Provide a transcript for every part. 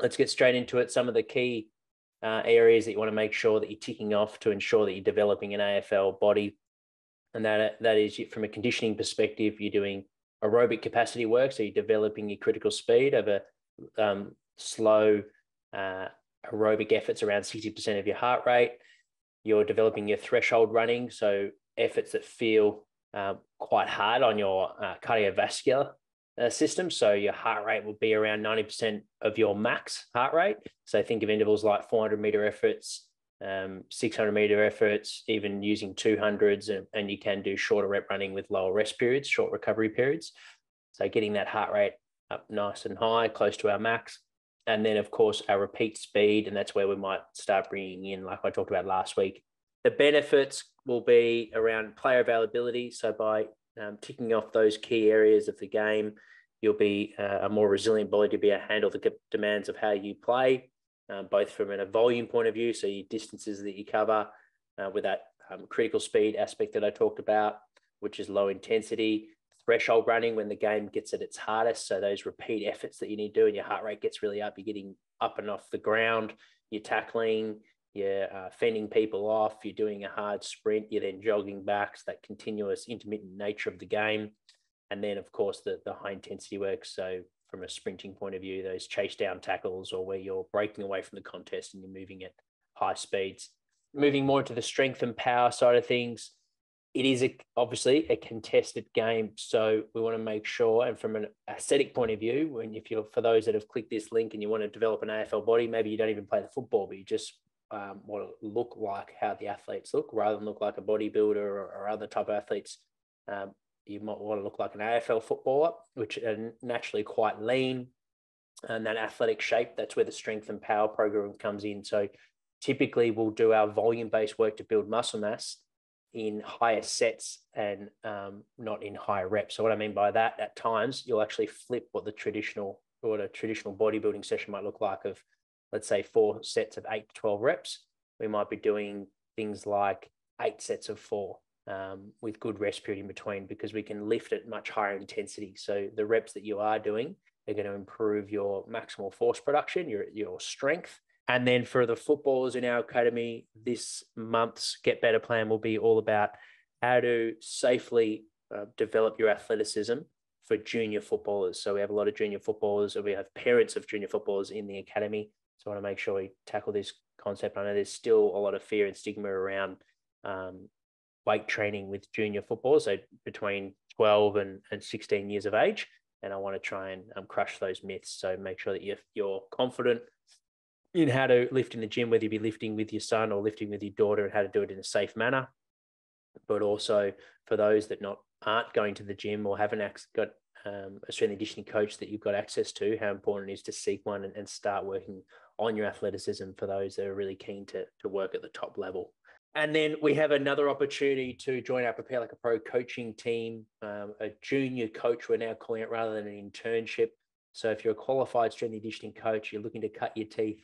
let's get straight into it. Some of the key uh, areas that you want to make sure that you're ticking off to ensure that you're developing an AFL body. And that, that is from a conditioning perspective, you're doing aerobic capacity work. So you're developing your critical speed over um, slow uh, aerobic efforts around 60% of your heart rate. You're developing your threshold running. So efforts that feel um, quite hard on your uh, cardiovascular uh, system. So your heart rate will be around 90% of your max heart rate. So think of intervals like 400 meter efforts, um, 600 meter efforts, even using 200s, and, and you can do shorter rep running with lower rest periods, short recovery periods. So getting that heart rate up nice and high, close to our max. And then, of course, our repeat speed. And that's where we might start bringing in, like I talked about last week. The benefits will be around player availability. So by um, ticking off those key areas of the game, you'll be uh, a more resilient body to be able to handle the demands of how you play, uh, both from a volume point of view, so your distances that you cover uh, with that um, critical speed aspect that I talked about, which is low intensity, threshold running when the game gets at its hardest. So those repeat efforts that you need to do and your heart rate gets really up, you're getting up and off the ground, you're tackling, you're uh, fending people off, you're doing a hard sprint, you're then jogging back. So that continuous intermittent nature of the game. And then, of course, the, the high intensity work. So, from a sprinting point of view, those chase down tackles or where you're breaking away from the contest and you're moving at high speeds. Moving more into the strength and power side of things, it is a, obviously a contested game. So, we want to make sure, and from an aesthetic point of view, when if you're for those that have clicked this link and you want to develop an AFL body, maybe you don't even play the football, but you just um, want to look like how the athletes look rather than look like a bodybuilder or, or other type of athletes. Um, you might want to look like an AFL footballer, which are naturally quite lean and that athletic shape. That's where the strength and power program comes in. So typically we'll do our volume based work to build muscle mass in higher sets and um, not in higher reps. So what I mean by that, at times you'll actually flip what the traditional what a traditional bodybuilding session might look like of let's say four sets of eight to 12 reps. We might be doing things like eight sets of four um, with good rest period in between because we can lift at much higher intensity. So the reps that you are doing are going to improve your maximal force production, your, your strength. And then for the footballers in our academy, this month's Get Better plan will be all about how to safely uh, develop your athleticism for junior footballers. So we have a lot of junior footballers, or we have parents of junior footballers in the academy. So I want to make sure we tackle this concept. I know there's still a lot of fear and stigma around um, weight training with junior football, so between 12 and, and 16 years of age. And I want to try and um, crush those myths. So make sure that you're, you're confident in how to lift in the gym, whether you be lifting with your son or lifting with your daughter, and how to do it in a safe manner. But also for those that not aren't going to the gym or haven't got um, a strength and conditioning coach that you've got access to, how important it is to seek one and, and start working on your athleticism for those that are really keen to, to work at the top level. And then we have another opportunity to join our Prepare Like a Pro coaching team, um, a junior coach, we're now calling it rather than an internship. So if you're a qualified strength and conditioning coach, you're looking to cut your teeth,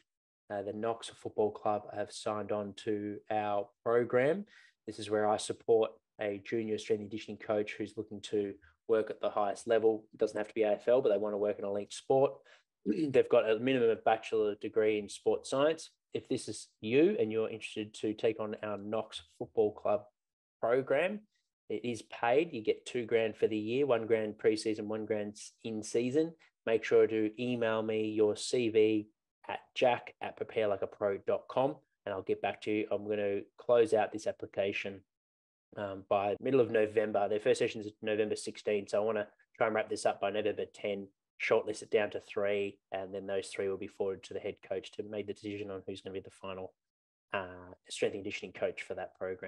uh, the Knox Football Club have signed on to our program. This is where I support a junior strength and conditioning coach who's looking to work at the highest level. It doesn't have to be AFL, but they want to work in a sport. They've got a minimum of bachelor degree in sports science if this is you and you're interested to take on our Knox Football Club program, it is paid. You get two grand for the year, one grand preseason, one grand in season. Make sure to email me your CV at jack at preparelikeapro.com and I'll get back to you. I'm going to close out this application um, by middle of November. Their first session is November 16, so I want to try and wrap this up by November 10 shortlist it down to three, and then those three will be forwarded to the head coach to make the decision on who's going to be the final uh, strength and conditioning coach for that program.